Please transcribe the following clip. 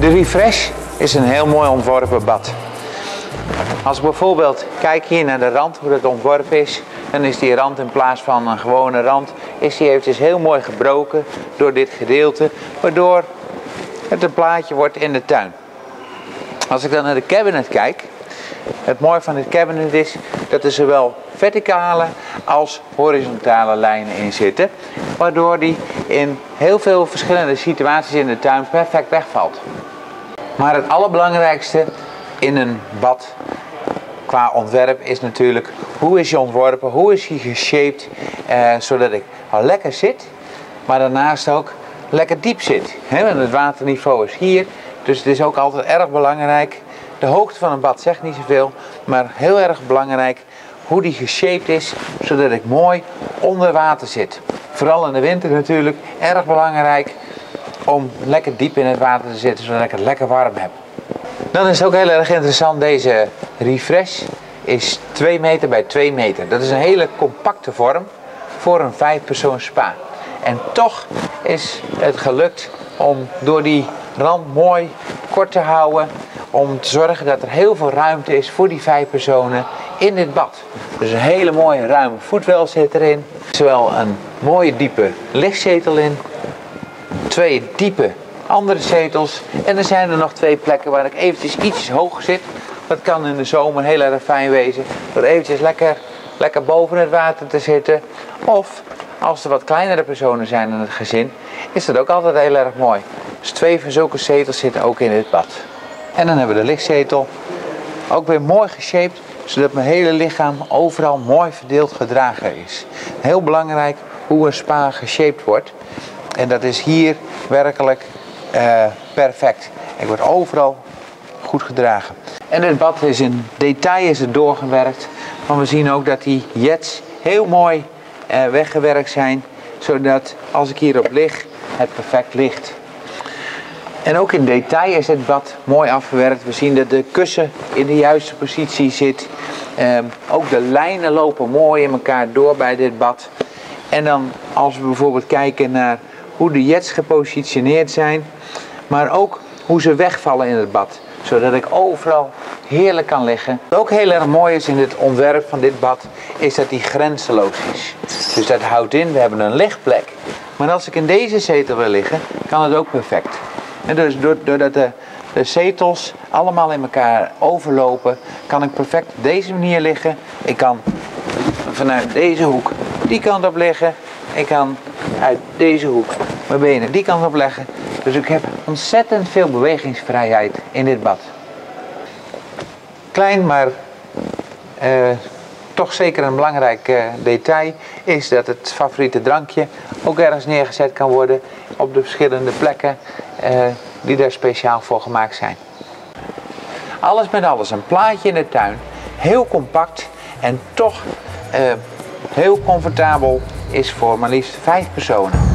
De Refresh is een heel mooi ontworpen bad. Als bijvoorbeeld kijk hier naar de rand, hoe dat ontworpen is, dan is die rand in plaats van een gewone rand, is die eventjes heel mooi gebroken door dit gedeelte, waardoor het een plaatje wordt in de tuin. Als ik dan naar de cabinet kijk, het mooie van dit cabinet is dat er zowel verticale als horizontale lijnen in zitten, waardoor die in heel veel verschillende situaties in de tuin perfect wegvalt. Maar het allerbelangrijkste in een bad qua ontwerp is natuurlijk hoe is je ontworpen, hoe is hij geshaped, eh, zodat ik lekker zit, maar daarnaast ook lekker diep zit. Want het waterniveau is hier, dus het is ook altijd erg belangrijk. De hoogte van een bad zegt niet zoveel, maar heel erg belangrijk hoe die geshaped is, zodat ik mooi onder water zit. Vooral in de winter natuurlijk erg belangrijk om lekker diep in het water te zitten, zodat ik het lekker warm heb. Dan is het ook heel erg interessant, deze refresh is 2 meter bij 2 meter. Dat is een hele compacte vorm voor een 5 persoon spa. En toch is het gelukt om door die rand mooi kort te houden, om te zorgen dat er heel veel ruimte is voor die 5 personen in dit bad. Dus een hele mooie ruime voetwel zit erin. Zowel een mooie diepe lichtzetel in, twee diepe andere zetels. En er zijn er nog twee plekken waar ik eventjes iets hoger zit. Dat kan in de zomer heel erg fijn wezen. Door eventjes lekker, lekker boven het water te zitten. Of als er wat kleinere personen zijn in het gezin, is dat ook altijd heel erg mooi. Dus twee van zulke zetels zitten ook in dit bad. En dan hebben we de lichtzetel. Ook weer mooi geshaped, zodat mijn hele lichaam overal mooi verdeeld gedragen is. Heel belangrijk hoe een spa geshaped wordt. En dat is hier werkelijk uh, perfect. Ik word overal goed gedragen. En het bad is in detail is het doorgewerkt. Maar we zien ook dat die jets heel mooi uh, weggewerkt zijn. Zodat als ik hierop lig, het perfect ligt. En ook in detail is het bad mooi afgewerkt. We zien dat de kussen in de juiste positie zit. Um, ook de lijnen lopen mooi in elkaar door bij dit bad. En dan als we bijvoorbeeld kijken naar hoe de jets gepositioneerd zijn, maar ook hoe ze wegvallen in het bad, zodat ik overal heerlijk kan liggen. Wat ook heel erg mooi is in het ontwerp van dit bad, is dat die grenzeloos is. Dus dat houdt in, we hebben een lichtplek, maar als ik in deze zetel wil liggen, kan het ook perfect. En dus doordat de, de zetels allemaal in elkaar overlopen, kan ik perfect op deze manier liggen. Ik kan vanuit deze hoek die kant op liggen. Ik kan uit deze hoek mijn benen die kant op leggen. Dus ik heb ontzettend veel bewegingsvrijheid in dit bad. Klein, maar uh, toch zeker een belangrijk uh, detail is dat het favoriete drankje ook ergens neergezet kan worden op de verschillende plekken die daar speciaal voor gemaakt zijn. Alles met alles, een plaatje in de tuin, heel compact en toch heel comfortabel is voor maar liefst vijf personen.